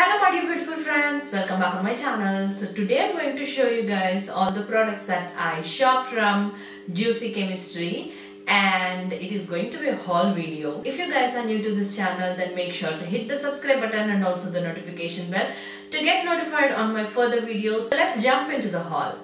Hello my dear beautiful friends, welcome back on my channel. So today I'm going to show you guys all the products that I shop from Juicy Chemistry and it is going to be a haul video. If you guys are new to this channel then make sure to hit the subscribe button and also the notification bell to get notified on my further videos. So let's jump into the haul.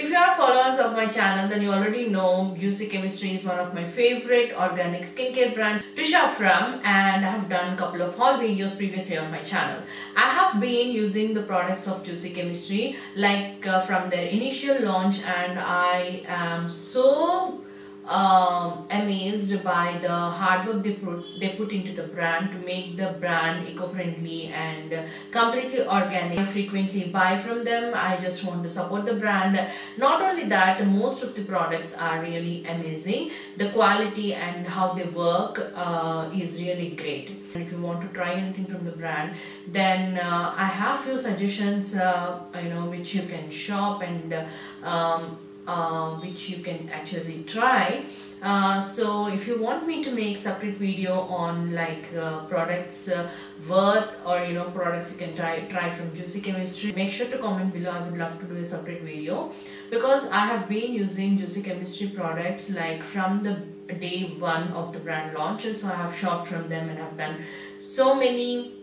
If you are followers of my channel, then you already know Juicy Chemistry is one of my favorite organic skincare brand to shop from and I have done a couple of haul videos previously on my channel. I have been using the products of Juicy Chemistry like uh, from their initial launch and I am so um, amazed by the hard work they put, they put into the brand to make the brand eco-friendly and completely organic. I frequently buy from them. I just want to support the brand. Not only that, most of the products are really amazing. The quality and how they work uh, is really great. And if you want to try anything from the brand, then uh, I have few suggestions, uh, you know, which you can shop and um, uh, which you can actually try. Uh, so if you want me to make separate video on like uh, products uh, worth or you know products you can try try from juicy chemistry make sure to comment below. I would love to do a separate video. Because i have been using juicy chemistry products like from the day one of the brand launch so i have shopped from them and i've done so many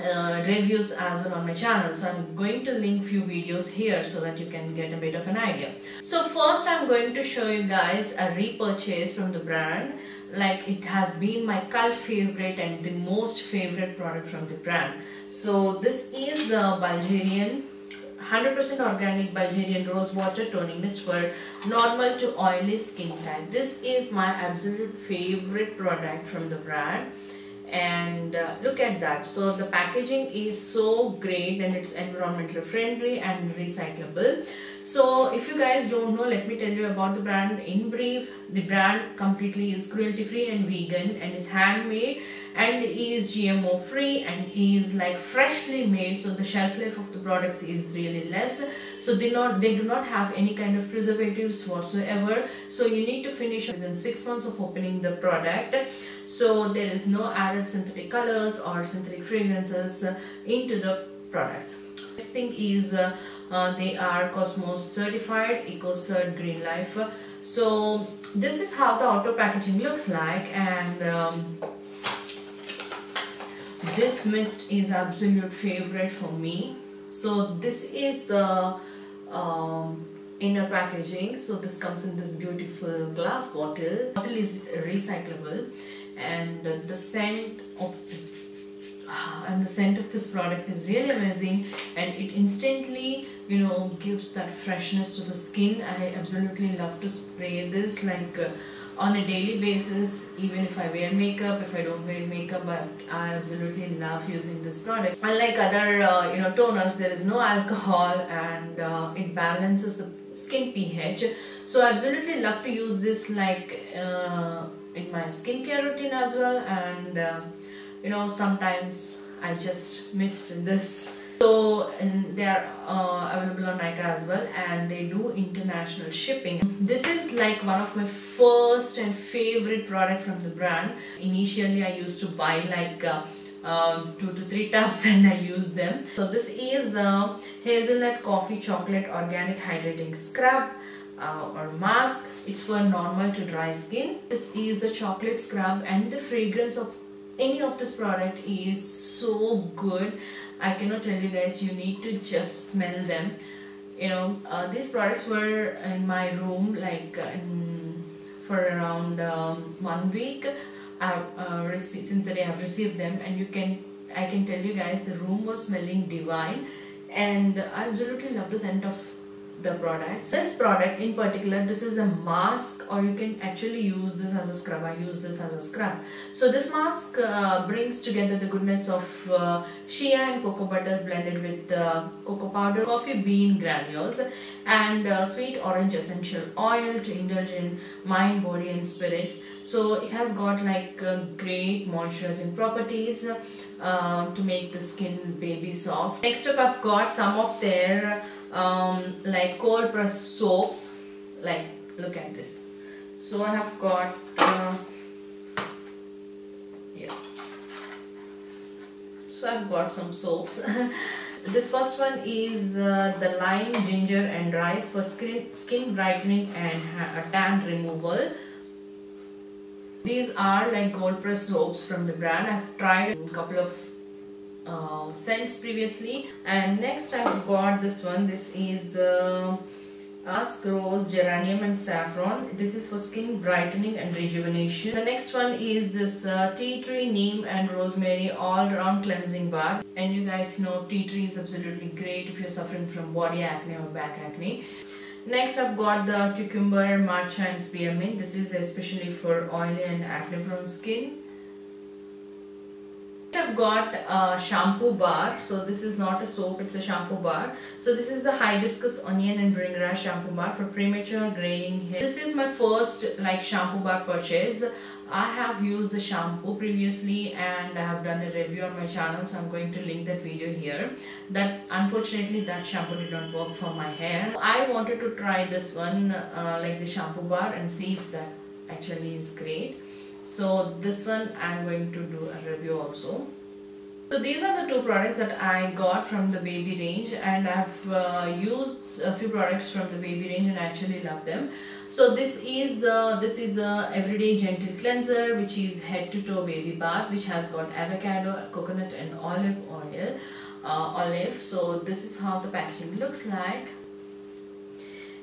uh, reviews as well on my channel. So i'm going to link few videos here so that you can get a bit of an idea. So first i'm going to show you guys a repurchase from the brand. Like it has been my cult favorite and the most favorite product from the brand. So this is the bulgarian 100% organic Bulgarian rose water toning mist for normal to oily skin type. This is my absolute favorite product from the brand and uh, look at that. So the packaging is so great and it's environmentally friendly and recyclable so if you guys don't know let me tell you about the brand in brief the brand completely is cruelty free and vegan and is handmade and is gmo free and is like freshly made. So the shelf life of the products is really less. So they not they do not have any kind of preservatives whatsoever. So you need to finish within six months of opening the product. So there is no added synthetic colors or synthetic fragrances into the products. This thing is uh, they are Cosmos certified EcoCert Green Life. So this is how the outer packaging looks like and um, this mist is absolute favorite for me. So this is the um, inner packaging. So this comes in this beautiful glass bottle. Bottle is recyclable and the scent of scent of this product is really amazing and it instantly you know gives that freshness to the skin. I absolutely love to spray this like uh, on a daily basis. Even if i wear makeup if i don't wear makeup but i absolutely love using this product. Unlike other uh, you know toners there is no alcohol and uh, it balances the skin ph. So i absolutely love to use this like uh, in my skincare routine as well. And uh, you know sometimes I just mist this so they are uh, available on Nykaa as well and they do international shipping this is like one of my first and favorite product from the brand initially I used to buy like uh, um, two to three tubs and I use them. So this is the hazelnut coffee chocolate organic hydrating scrub uh, or mask. It's for normal to dry skin. This is the chocolate scrub and the fragrance of any of this product is so good. I cannot tell you guys, you need to just smell them. You know, uh, these products were in my room like uh, for around um, one week. Uh, received, since the day I've received them and you can I can tell you guys the room was smelling divine and I absolutely love the scent of the products. This product in particular, this is a mask or you can actually use this as a scrub. I use this as a scrub. So this mask uh, brings together the goodness of uh, shea and cocoa butters blended with uh, cocoa powder, coffee bean granules and uh, sweet orange essential oil to indulge in mind, body and spirit. So it has got like uh, great moisturizing properties. Uh, to make the skin baby soft. Next up I've got some of their um, like cold press soaps. Like look at this. So I have got uh, yeah. So I've got some soaps. This first one is uh, the lime ginger and rice for skin skin brightening and uh, tan removal. These are like cold press soaps from the brand. I've tried a couple of uh, scents previously and next i've got this one this is the Damask Rose, Geranium and Saffron. This is for skin brightening and rejuvenation. The next one is this uh, tea tree, neem and rosemary all round cleansing bar And you guys know tea tree is absolutely great if you're suffering from body acne or back acne. Next I've got the cucumber, matcha and spearmint. This is especially for oily and acne prone skin. I've got a shampoo bar. So this is not a soap, it's a shampoo bar. So this is the hibiscus onion and Bhringraj shampoo bar for premature graying hair. This is my first like shampoo bar purchase. I have used the shampoo previously and I have done a review on my channel so I'm going to link that video here. That unfortunately that shampoo did not work for my hair. I wanted to try this one uh, like the shampoo bar and see if that actually is great so this one I'm going to do a review also so these are the two products that I got from the baby range and I've uh, used a few products from the baby range and I actually love them. So this is the this is the everyday gentle cleanser which is head to toe baby bath which has got avocado coconut and olive oil uh, olive. So this is how the packaging looks like.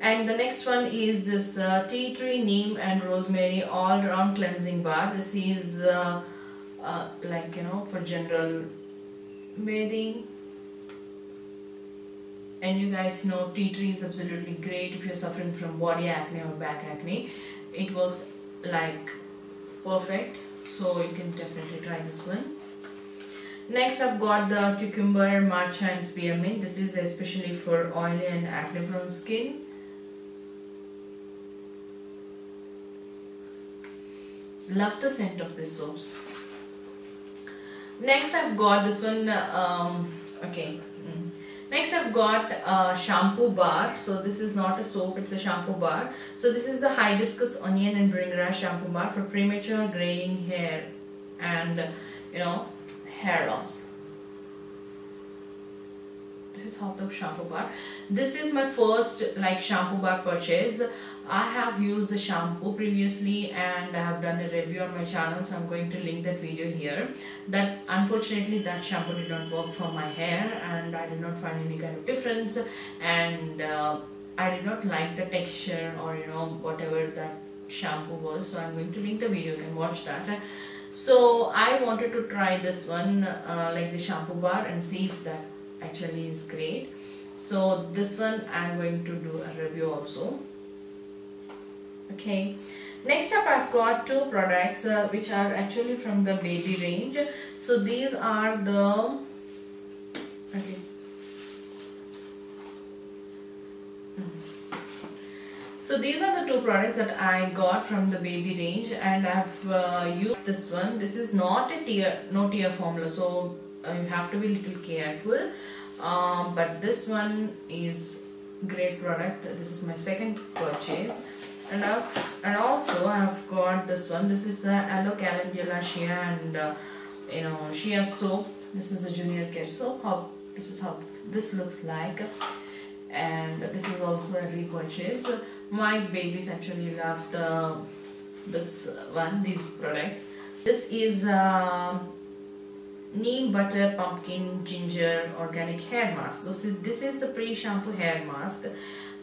And the next one is this uh, tea tree neem and rosemary all round cleansing bar. This is uh, uh, like you know for general bathing and you guys know tea tree is absolutely great if you're suffering from body acne or back acne it works like perfect so you can definitely try this one Next I've got the cucumber, matcha and spearmint. This is especially for oily and acne prone skin. love the scent of these soaps next I've got this one um, okay mm. next I've got a shampoo bar. So this is not a soap it's a shampoo bar. So this is the hibiscus onion and Bhringraj shampoo bar for premature graying hair and you know hair loss this is the shampoo bar. This is my first like shampoo bar purchase. I have used the shampoo previously and I have done a review on my channel so I'm going to link that video here. That unfortunately that shampoo did not work for my hair and I did not find any kind of difference and uh, I did not like the texture or you know whatever that shampoo was so I'm going to link the video. You can watch that. So I wanted to try this one uh, like the shampoo bar and see if that actually is great. So this one I'm going to do a review also. Okay. Next up I've got two products uh, which are actually from the baby range. So these are the okay. So these are the two products that I got from the baby range and I've uh, used this one. This is not a tear, no tear formula. So you have to be little careful. Um, but this one is great product. This is my second purchase. And I've, and also I've got this one. This is the aloe calendula shea and uh, you know shea soap. This is a junior care soap. How this is how this looks like. And this is also a repurchase. My babies actually love the this one these products. This is uh, neem butter pumpkin ginger organic hair mask this is this is the pre-shampoo hair mask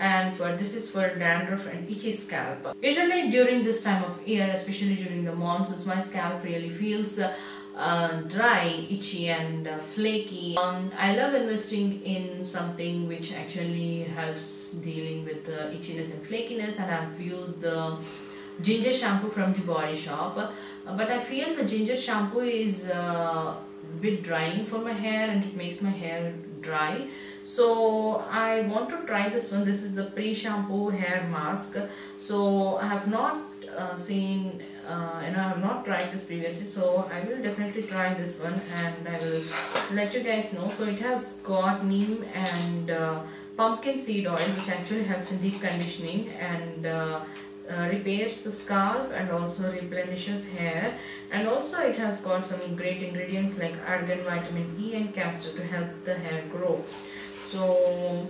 and for this is for dandruff and itchy scalp. Usually during this time of year, especially during the monsoons, my scalp really feels uh, uh, dry, itchy and uh, flaky. Um, I love investing in something which actually helps dealing with the itchiness and flakiness and I've used the ginger shampoo from the body shop uh, but I feel the ginger shampoo is uh, a bit drying for my hair and it makes my hair dry. So I want to try this one. This is the pre-shampoo hair mask. So I have not uh, seen uh, and I have not tried this previously. So I will definitely try this one and I will let you guys know. So it has got neem and uh, pumpkin seed oil which actually helps in deep conditioning and uh, repairs the scalp and also replenishes hair. And also it has got some great ingredients like argan vitamin E and castor to help the hair grow. So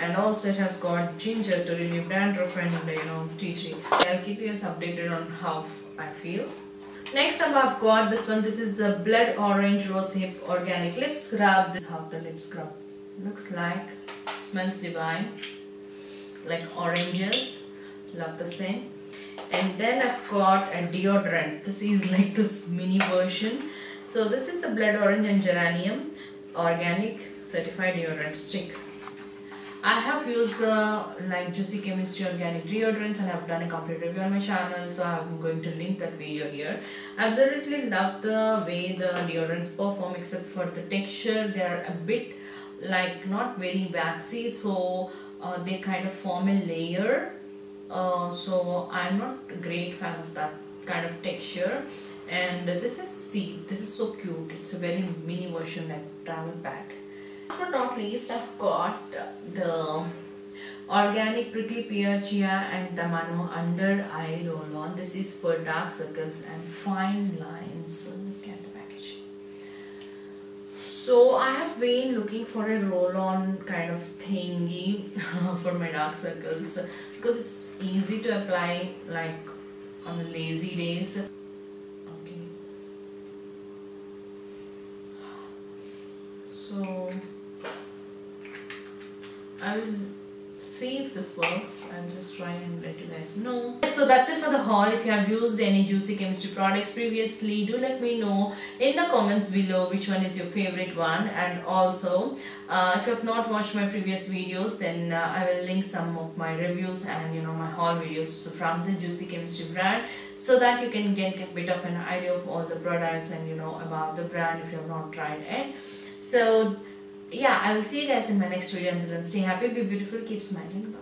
and also it has got ginger to relieve dandruff and you know tea tree. I'll keep you updated on how I feel. Next up I've got this one. This is the blood orange rose hip organic lip scrub. This is how the lip scrub looks like. Smells divine. Like oranges love the same. And then I've got a deodorant. This is like this mini version. So this is the blood orange and geranium organic certified deodorant stick. I have used the like Juicy Chemistry organic deodorants and I've done a complete review on my channel so I'm going to link that video here. I absolutely love the way the deodorants perform except for the texture. They are a bit like not very waxy so uh, they kind of form a layer uh, so I'm not a great fan of that kind of texture and this is see this is so cute it's a very mini version like travel bag Last but not least, I've got the organic prickly pear chia and tamanu under eye roll on. This is for dark circles and fine lines. So look at the package. So I have been looking for a roll-on kind of thingy for my dark circles because it's easy to apply like on lazy days Okay. so I will see if this works I'll just try and let you guys know. So that's it for the haul. If you have used any juicy chemistry products previously do let me know in the comments below which one is your favorite one. And also uh, if you have not watched my previous videos then uh, I will link some of my reviews and you know my haul videos from the juicy chemistry brand so that you can get a bit of an idea of all the products and you know about the brand if you have not tried it. So yeah, I will see you guys in my next video. Until then, stay happy, be beautiful, keep smiling. Bye.